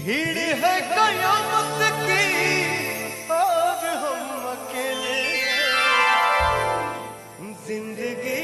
भीड़ है कयामत की और हम अकेले। ज़िंदगी